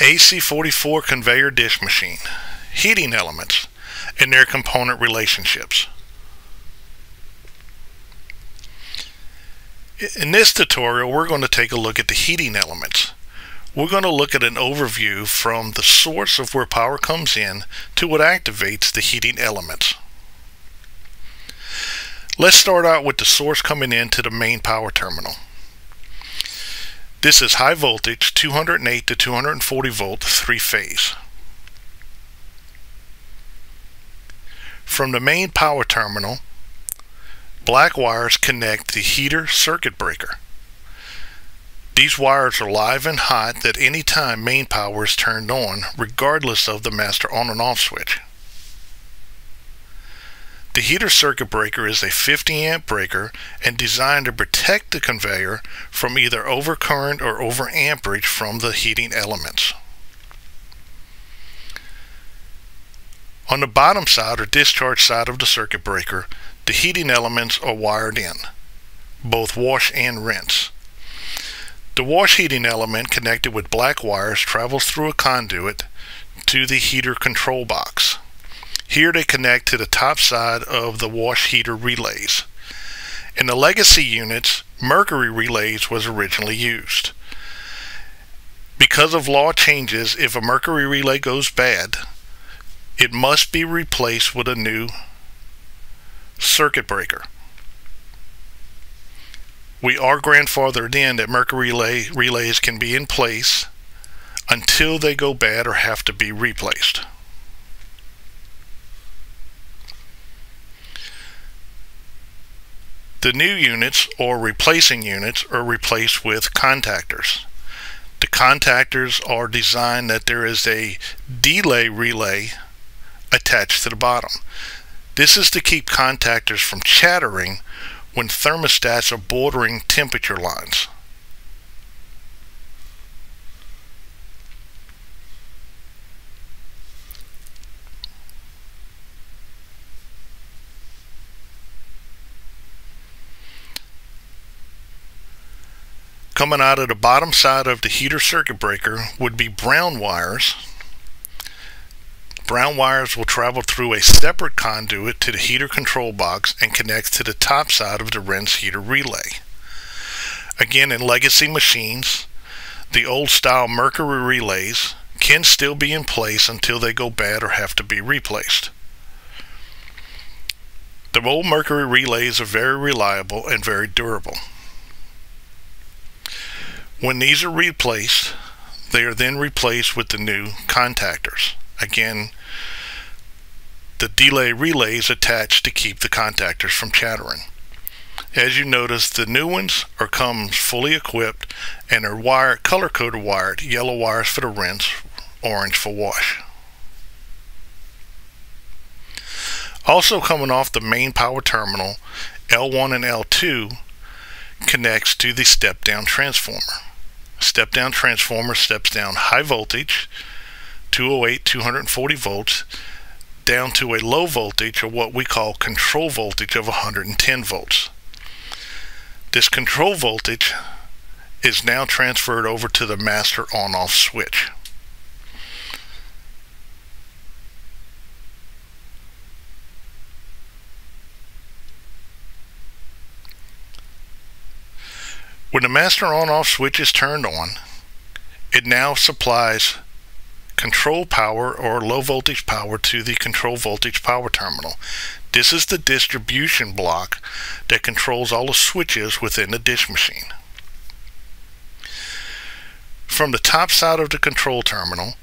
AC44 conveyor dish machine, heating elements, and their component relationships. In this tutorial, we're going to take a look at the heating elements. We're going to look at an overview from the source of where power comes in to what activates the heating elements. Let's start out with the source coming into the main power terminal. This is high voltage 208 to 240 volt three phase. From the main power terminal, black wires connect the heater circuit breaker. These wires are live and hot at any time main power is turned on, regardless of the master on and off switch. The heater circuit breaker is a 50 amp breaker and designed to protect the conveyor from either overcurrent or overamperage from the heating elements. On the bottom side or discharge side of the circuit breaker, the heating elements are wired in, both wash and rinse. The wash heating element connected with black wires travels through a conduit to the heater control box. Here they connect to the top side of the wash heater relays. In the legacy units, mercury relays was originally used. Because of law changes, if a mercury relay goes bad, it must be replaced with a new circuit breaker. We are grandfathered in that mercury relay relays can be in place until they go bad or have to be replaced. The new units or replacing units are replaced with contactors. The contactors are designed that there is a delay relay attached to the bottom. This is to keep contactors from chattering when thermostats are bordering temperature lines. Coming out of the bottom side of the heater circuit breaker would be brown wires. Brown wires will travel through a separate conduit to the heater control box and connect to the top side of the rinse heater relay. Again, in legacy machines, the old style mercury relays can still be in place until they go bad or have to be replaced. The old mercury relays are very reliable and very durable. When these are replaced, they are then replaced with the new contactors. Again, the delay relay is attached to keep the contactors from chattering. As you notice, the new ones are comes fully equipped and are wire color coded wired, yellow wires for the rinse, orange for wash. Also coming off the main power terminal, L1 and L2 connects to the step down transformer step down transformer steps down high voltage 208 240 volts down to a low voltage or what we call control voltage of 110 volts. This control voltage is now transferred over to the master on off switch master on-off switch is turned on, it now supplies control power or low voltage power to the control voltage power terminal. This is the distribution block that controls all the switches within the dish machine. From the top side of the control terminal,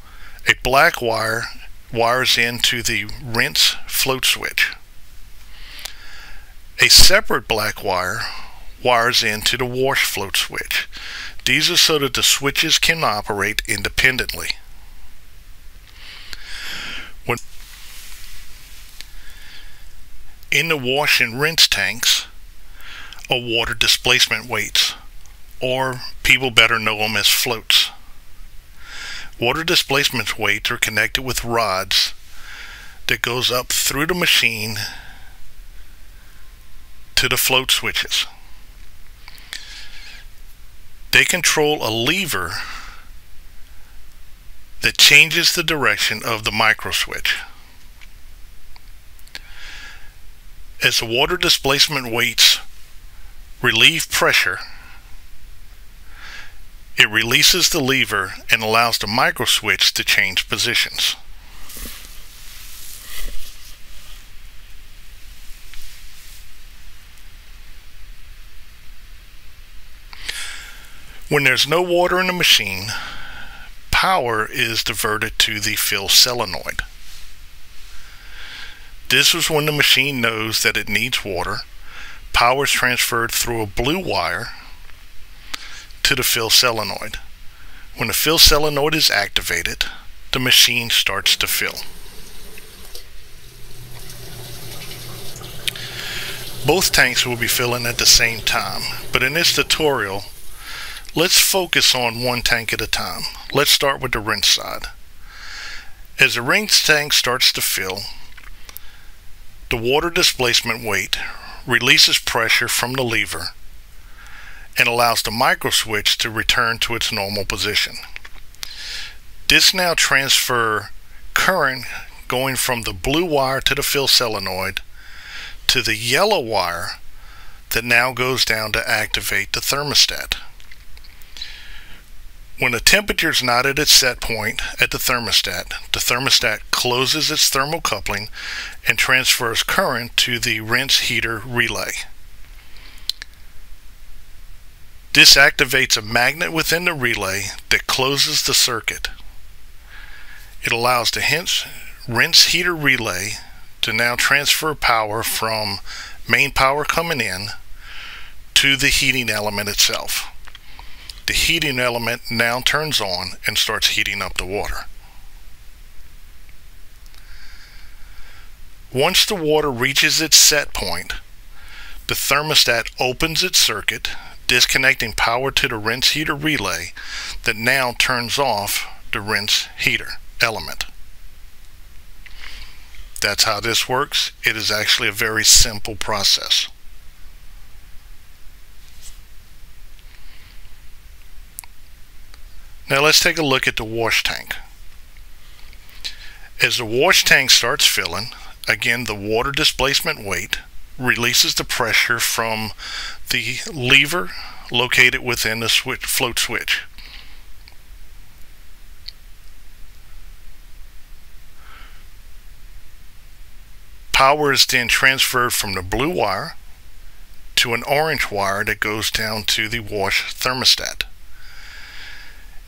a black wire wires into the rinse float switch. A separate black wire wires into the wash float switch. These are so that the switches can operate independently. When in the wash and rinse tanks are water displacement weights, or people better know them as floats. Water displacement weights are connected with rods that goes up through the machine to the float switches they control a lever that changes the direction of the micro switch. As the water displacement weights relieve pressure, it releases the lever and allows the micro switch to change positions. When there's no water in the machine, power is diverted to the fill solenoid. This is when the machine knows that it needs water. Power is transferred through a blue wire to the fill solenoid. When the fill solenoid is activated, the machine starts to fill. Both tanks will be filling at the same time, but in this tutorial, let's focus on one tank at a time. Let's start with the rinse side. As the rinse tank starts to fill, the water displacement weight releases pressure from the lever and allows the micro switch to return to its normal position. This now transfer current going from the blue wire to the fill solenoid to the yellow wire that now goes down to activate the thermostat. When the temperature is not at its set point at the thermostat, the thermostat closes its thermocoupling and transfers current to the rinse heater relay. This activates a magnet within the relay that closes the circuit. It allows the rinse heater relay to now transfer power from main power coming in to the heating element itself the heating element now turns on and starts heating up the water. Once the water reaches its set point, the thermostat opens its circuit, disconnecting power to the rinse heater relay that now turns off the rinse heater element. That's how this works. It is actually a very simple process. Now let's take a look at the wash tank. As the wash tank starts filling, again the water displacement weight releases the pressure from the lever located within the switch, float switch. Power is then transferred from the blue wire to an orange wire that goes down to the wash thermostat.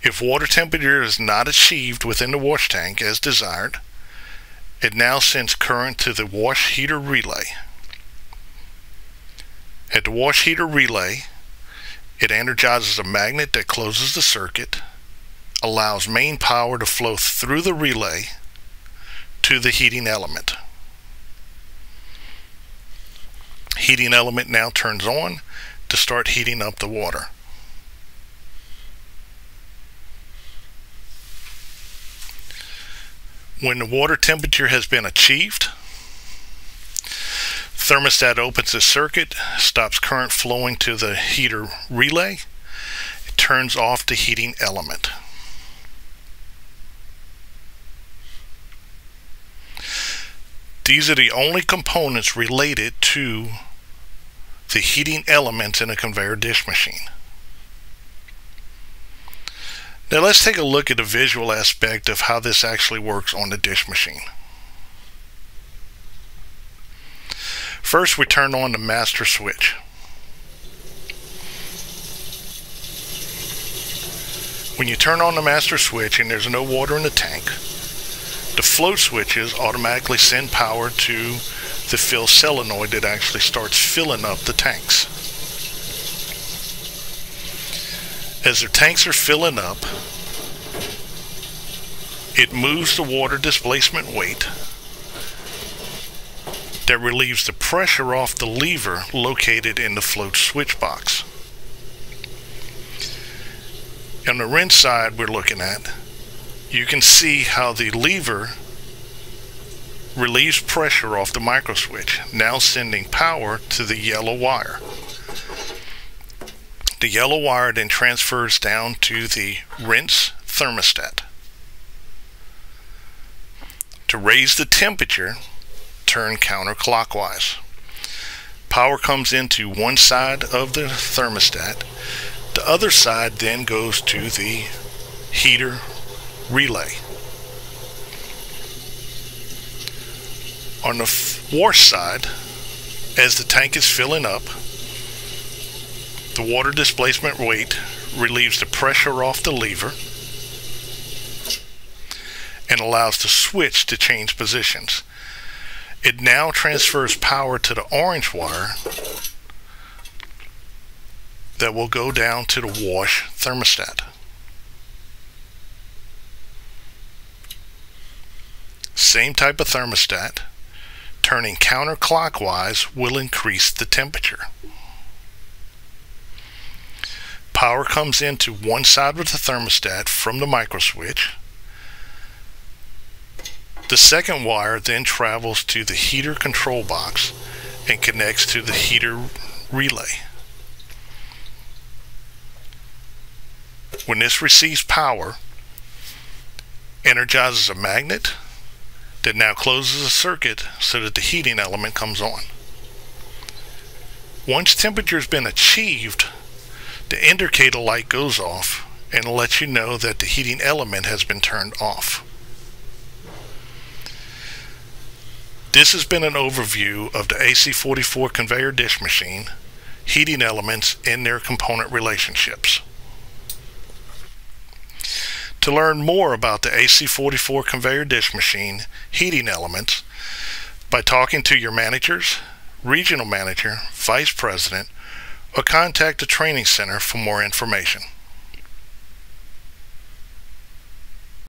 If water temperature is not achieved within the wash tank as desired, it now sends current to the wash heater relay. At the wash heater relay, it energizes a magnet that closes the circuit, allows main power to flow through the relay to the heating element. Heating element now turns on to start heating up the water. When the water temperature has been achieved, thermostat opens the circuit, stops current flowing to the heater relay, it turns off the heating element. These are the only components related to the heating elements in a conveyor dish machine. Now let's take a look at the visual aspect of how this actually works on the dish machine. First we turn on the master switch. When you turn on the master switch and there's no water in the tank, the float switches automatically send power to the fill solenoid that actually starts filling up the tanks. As their tanks are filling up, it moves the water displacement weight that relieves the pressure off the lever located in the float switch box. On the rinse side we're looking at, you can see how the lever relieves pressure off the micro switch, now sending power to the yellow wire. The yellow wire then transfers down to the rinse thermostat. To raise the temperature, turn counterclockwise. Power comes into one side of the thermostat. The other side then goes to the heater relay. On the wash side, as the tank is filling up, the water displacement weight relieves the pressure off the lever and allows the switch to change positions. It now transfers power to the orange wire that will go down to the wash thermostat. Same type of thermostat, turning counterclockwise will increase the temperature. Power comes into one side of the thermostat from the microswitch. The second wire then travels to the heater control box and connects to the heater relay. When this receives power, energizes a magnet that now closes the circuit so that the heating element comes on. Once temperature has been achieved, the indicator light goes off and lets you know that the heating element has been turned off. This has been an overview of the AC44 conveyor dish machine, heating elements, and their component relationships. To learn more about the AC44 conveyor dish machine heating elements, by talking to your managers, regional manager, vice president, or contact the training center for more information.